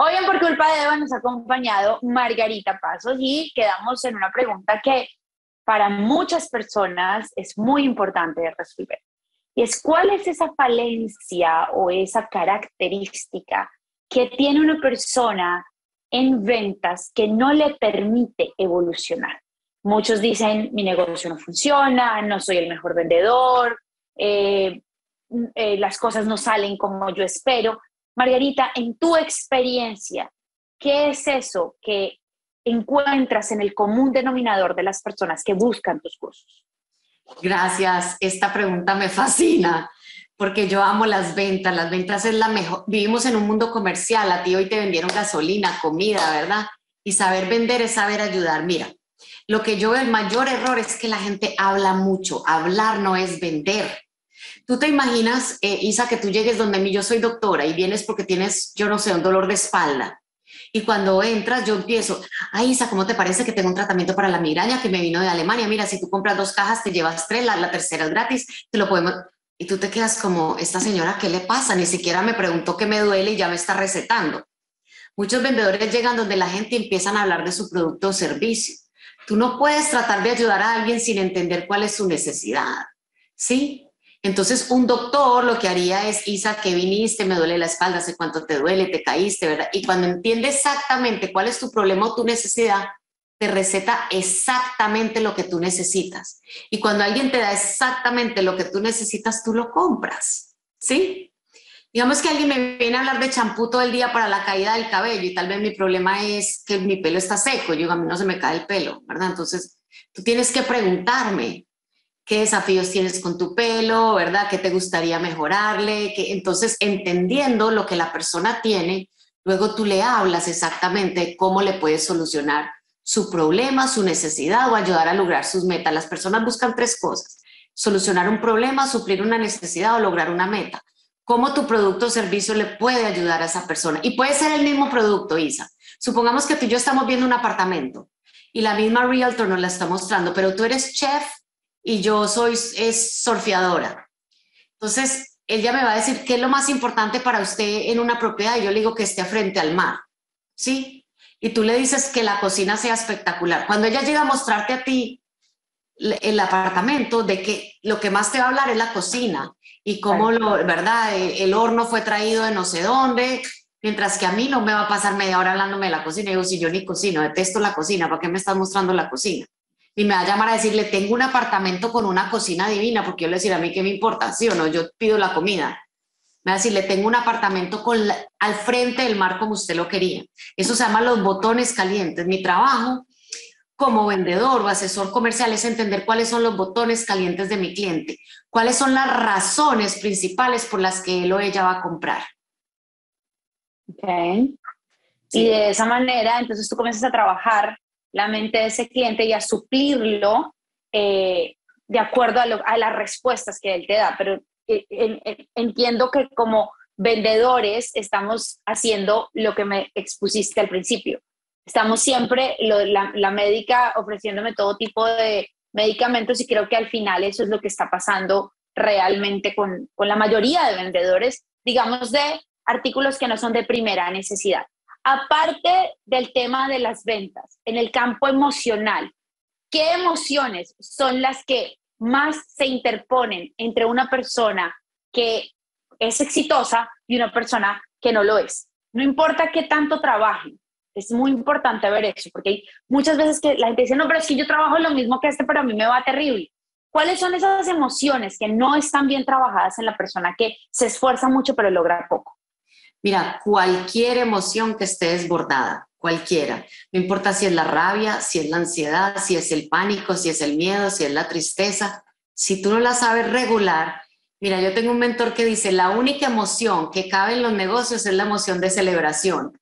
Hoy en Por Culpa de Eva nos ha acompañado Margarita Pasos y quedamos en una pregunta que para muchas personas es muy importante de resolver. Y es cuál es esa falencia o esa característica que tiene una persona en ventas que no le permite evolucionar. Muchos dicen, mi negocio no funciona, no soy el mejor vendedor, eh, eh, las cosas no salen como yo espero. Margarita, en tu experiencia, ¿qué es eso que encuentras en el común denominador de las personas que buscan tus cursos? Gracias, esta pregunta me fascina porque yo amo las ventas, las ventas es la mejor, vivimos en un mundo comercial, a ti hoy te vendieron gasolina, comida, ¿verdad? Y saber vender es saber ayudar. Mira, lo que yo veo, el mayor error es que la gente habla mucho, hablar no es vender. Tú te imaginas, eh, Isa, que tú llegues donde mí, yo soy doctora y vienes porque tienes, yo no sé, un dolor de espalda. Y cuando entras, yo empiezo, ay, Isa, ¿cómo te parece que tengo un tratamiento para la migraña que me vino de Alemania? Mira, si tú compras dos cajas, te llevas tres, la, la tercera es gratis, te lo podemos y tú te quedas como, esta señora, ¿qué le pasa? Ni siquiera me preguntó qué me duele y ya me está recetando. Muchos vendedores llegan donde la gente empiezan a hablar de su producto o servicio. Tú no puedes tratar de ayudar a alguien sin entender cuál es su necesidad, ¿sí? Entonces, un doctor lo que haría es, Isa, que viniste, me duele la espalda, sé cuánto te duele, te caíste, ¿verdad? Y cuando entiende exactamente cuál es tu problema o tu necesidad, te receta exactamente lo que tú necesitas. Y cuando alguien te da exactamente lo que tú necesitas, tú lo compras, ¿sí? Digamos que alguien me viene a hablar de champú todo el día para la caída del cabello y tal vez mi problema es que mi pelo está seco, yo a mí no se me cae el pelo, ¿verdad? Entonces, tú tienes que preguntarme qué desafíos tienes con tu pelo, ¿verdad? ¿Qué te gustaría mejorarle? Que, entonces, entendiendo lo que la persona tiene, luego tú le hablas exactamente cómo le puedes solucionar su problema, su necesidad o ayudar a lograr sus metas. Las personas buscan tres cosas, solucionar un problema, suplir una necesidad o lograr una meta. ¿Cómo tu producto o servicio le puede ayudar a esa persona? Y puede ser el mismo producto, Isa. Supongamos que tú y yo estamos viendo un apartamento y la misma realtor nos la está mostrando, pero tú eres chef y yo soy es surfeadora. Entonces, ella me va a decir qué es lo más importante para usted en una propiedad y yo le digo que esté frente al mar. ¿Sí? y tú le dices que la cocina sea espectacular. Cuando ella llega a mostrarte a ti el apartamento, de que lo que más te va a hablar es la cocina y cómo lo, ¿verdad? E, el horno fue traído de no sé dónde, mientras que a mí no me va a pasar media hora hablándome de la cocina. Y digo, si yo ni cocino, detesto la cocina, ¿para qué me estás mostrando la cocina? Y me va a llamar a decirle, tengo un apartamento con una cocina divina, porque yo le decir a mí qué me importa, sí o no, yo pido la comida. Me va a decir, le tengo un apartamento con al frente del mar como usted lo quería. Eso se llama los botones calientes. Mi trabajo como vendedor o asesor comercial es entender cuáles son los botones calientes de mi cliente, cuáles son las razones principales por las que él o ella va a comprar. Ok. Y de esa manera, entonces tú comienzas a trabajar la mente de ese cliente y a suplirlo eh, de acuerdo a, las respuestas que él te da. Pero entiendo que como vendedores estamos haciendo lo que me expusiste al principio. Estamos siempre, la, médica ofreciéndome todo tipo de medicamentos y creo que al final eso es lo que está pasando realmente con, con la mayoría de vendedores, digamos, de artículos que no son de primera necesidad. Aparte del tema de las ventas, en el campo emocional, ¿qué emociones son las que más se interponen entre una persona que es exitosa y una persona que no lo es. No importa qué tanto trabajen, es muy importante ver eso, porque hay muchas veces que la gente dice, no, pero es que yo trabajo lo mismo que este, pero a mí me va terrible. ¿Cuáles son esas emociones que no están bien trabajadas en la persona que se esfuerza mucho pero logra poco? Mira, cualquier emoción que esté desbordada, cualquiera, no importa si es la rabia, si es la ansiedad, si es el pánico, si es el miedo, si es la tristeza, si tú no la sabes regular, mira, yo tengo un mentor que dice, la única emoción que cabe en los negocios es la emoción de celebración.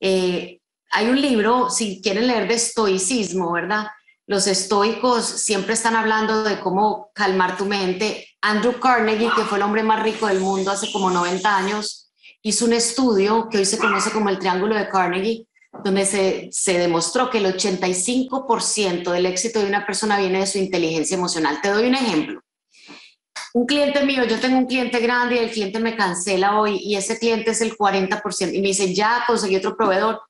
Eh, hay un libro, si quieren leer de estoicismo, ¿verdad? Los estoicos siempre están hablando de cómo calmar tu mente. Andrew Carnegie, que fue el hombre más rico del mundo hace como 90 años, hizo un estudio que hoy se conoce como el Triángulo de Carnegie, donde se, se demostró que el 85% del éxito de una persona viene de su inteligencia emocional. Te doy un ejemplo. un cliente mío, yo tengo un cliente grande y el cliente me cancela hoy y ese cliente es el 40% y me dice, ya conseguí otro proveedor.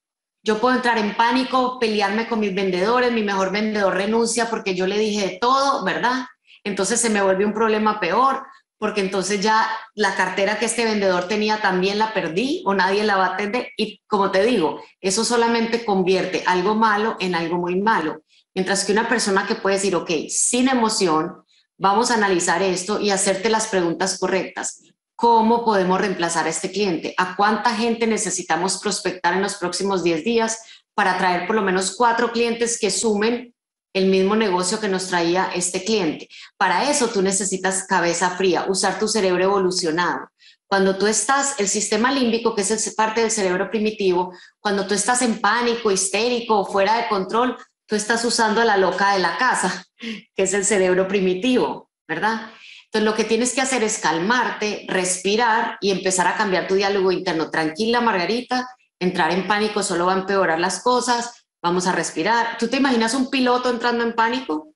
Yo puedo entrar en pánico, pelearme con mis vendedores, mi mejor vendedor renuncia porque yo le dije de todo, ¿verdad? Entonces se me vuelve un problema peor porque entonces ya la cartera que este vendedor tenía también la perdí o nadie la va a atender. Y como te digo, eso solamente convierte algo malo en algo muy malo. Mientras que una persona que puede decir, ok, sin emoción, vamos a analizar esto y hacerte las preguntas correctas. ¿Cómo podemos reemplazar a este cliente? ¿A cuánta gente necesitamos prospectar en los próximos 10 días para traer por lo menos cuatro clientes que sumen el mismo negocio que nos traía este cliente. Para eso tú necesitas cabeza fría, usar tu cerebro evolucionado. Cuando tú estás, el sistema límbico, que es parte del cerebro primitivo, cuando tú estás en pánico, histérico fuera de control, tú estás usando a la loca de la casa, que es el cerebro primitivo, ¿verdad? Entonces lo que tienes que hacer es calmarte, respirar y empezar a cambiar tu diálogo interno. Tranquila, Margarita, entrar en pánico solo va a empeorar las cosas, vamos a respirar. ¿Tú te imaginas un piloto entrando en pánico?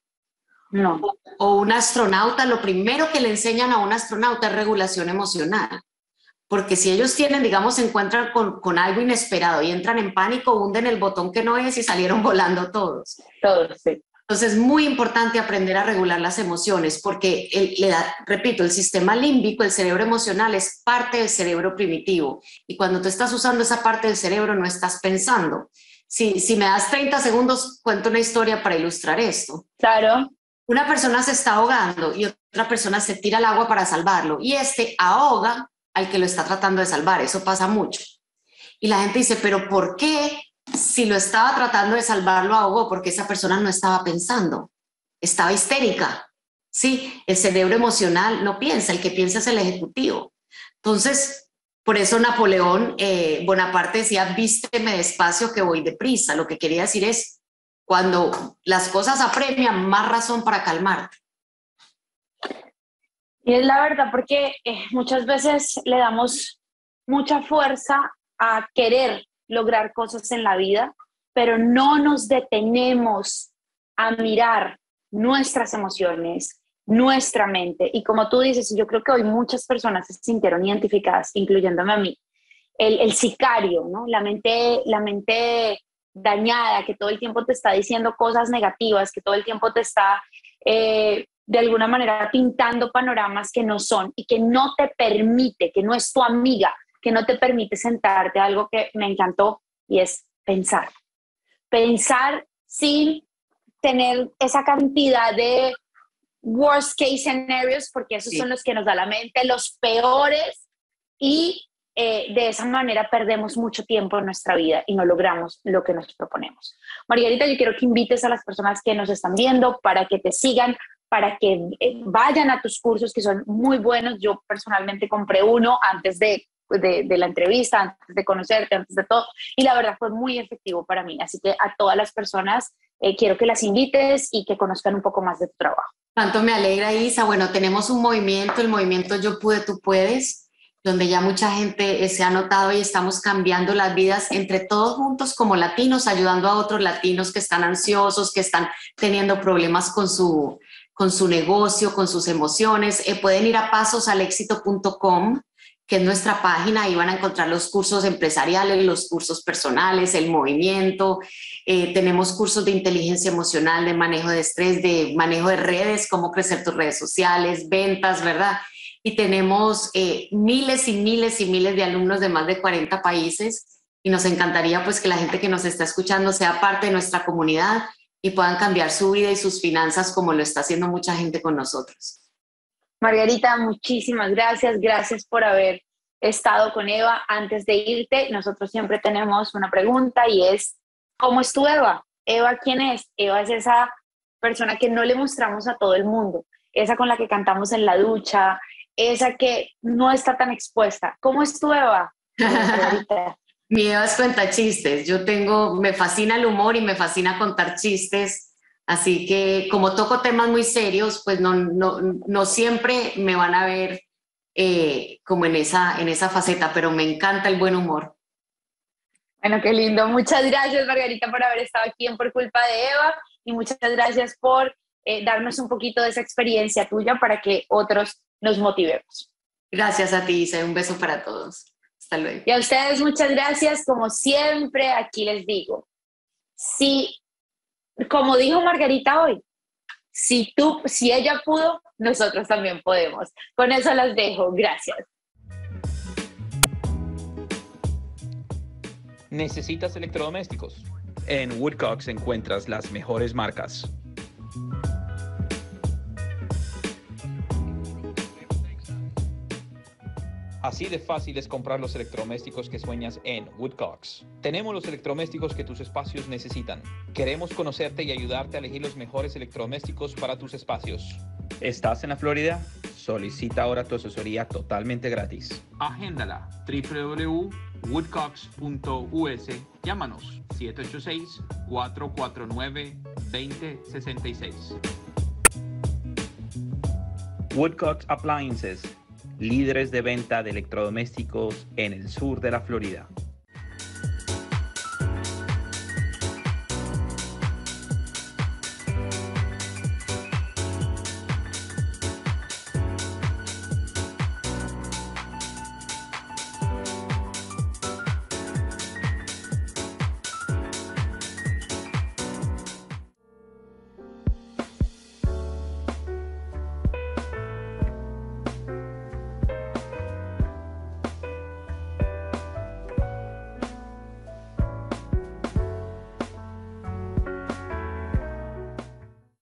No. O, un astronauta, lo primero que le enseñan a un astronauta es regulación emocional. Porque si ellos tienen, digamos, se encuentran con, con, algo inesperado y entran en pánico, hunden el botón que no es y salieron volando todos. Todos, sí. Entonces es muy importante aprender a regular las emociones porque, el, le da, repito, el sistema límbico, el cerebro emocional es parte del cerebro primitivo y cuando tú estás usando esa parte del cerebro no estás pensando si, si me das 30 segundos, cuento una historia para ilustrar esto. Claro. Una persona se está ahogando y otra persona se tira al agua para salvarlo y este ahoga al que lo está tratando de salvar. Eso pasa mucho. Y la gente dice, pero ¿por qué si lo estaba tratando de salvar lo ahogó? Porque esa persona no estaba pensando, estaba histérica. Sí, el cerebro emocional no piensa, el que piensa es el ejecutivo. Entonces, por eso Napoleón eh, Bonaparte decía, vísteme despacio que voy deprisa. Lo que quería decir es, cuando las cosas apremian, más razón para calmarte. Y es la verdad, porque eh, muchas veces le damos mucha fuerza a querer lograr cosas en la vida, pero no nos detenemos a mirar nuestras emociones, nuestra mente. Y como tú dices, yo creo que hoy muchas personas se sintieron identificadas, incluyéndome a mí. El, sicario, ¿no? La mente, la mente dañada, que todo el tiempo te está diciendo cosas negativas, que todo el tiempo te está eh, de alguna manera pintando panoramas que no son y que no te permite, que no es tu amiga, que no te permite sentarte, algo que me encantó y es pensar. Pensar sin tener esa cantidad de worst case scenarios, porque esos son los que nos da la mente, los peores, y eh, de esa manera perdemos mucho tiempo en nuestra vida y no logramos lo que nos proponemos. Margarita, yo quiero que invites a las personas que nos están viendo para que te sigan, para que eh, vayan a tus cursos que son muy buenos. Yo personalmente compré uno antes de, de, de, la entrevista, antes de conocerte, antes de todo, y la verdad fue muy efectivo para mí. Así que a todas las personas eh, quiero que las invites y que conozcan un poco más de tu trabajo. Tanto me alegra, Isa. Bueno, tenemos un movimiento, el movimiento Yo Pude, Tú Puedes, donde ya mucha gente eh, se ha notado y estamos cambiando las vidas entre todos juntos como latinos, ayudando a otros latinos que están ansiosos, que están teniendo problemas con su, con su negocio, con sus emociones. Eh, pueden ir a pasosalexito.com que es nuestra página, ahí van a encontrar los cursos empresariales, los cursos personales, el movimiento, eh, tenemos cursos de inteligencia emocional, de manejo de estrés, de manejo de redes, cómo crecer tus redes sociales, ventas, ¿verdad? Y tenemos eh, miles y miles y miles de alumnos de más de 40 países y nos encantaría pues que la gente que nos está escuchando sea parte de nuestra comunidad y puedan cambiar su vida y sus finanzas como lo está haciendo mucha gente con nosotros. Margarita, muchísimas gracias. Gracias por haber estado con Eva. Antes de irte, nosotros siempre tenemos una pregunta y es, ¿cómo es tu Eva? Eva, ¿quién es? Eva es esa persona que no le mostramos a todo el mundo, esa con la que cantamos en la ducha, esa que no está tan expuesta. ¿Cómo es tu Eva? Mi Eva es cuenta chistes. Yo tengo, me fascina el humor y me fascina contar chistes Así que como toco temas muy serios, pues no, no, no siempre me van a ver eh, como en esa, en esa faceta, pero me encanta el buen humor. Bueno, qué lindo. Muchas gracias, Margarita, por haber estado aquí en Por Culpa de Eva y muchas gracias por eh, darnos un poquito de esa experiencia tuya para que otros nos motivemos. Gracias a ti, Isa. Un beso para todos. Hasta luego. Y a ustedes muchas gracias. Como siempre, aquí les digo, si, como dijo Margarita hoy, si tú, si ella pudo, nosotros también podemos. Con eso las dejo. Gracias. ¿Necesitas electrodomésticos? En Woodcox encuentras las mejores marcas. Así de fácil es comprar los electrodomésticos que sueñas en Woodcox. Tenemos los electrodomésticos que tus espacios necesitan. Queremos conocerte y ayudarte a elegir los mejores electrodomésticos para tus espacios. ¿Estás en la Florida? Solicita ahora tu asesoría totalmente gratis. Agéndala www.woodcox.us. Llámanos 786-449-2066. Woodcox Appliances líderes de venta de electrodomésticos en el sur de la Florida.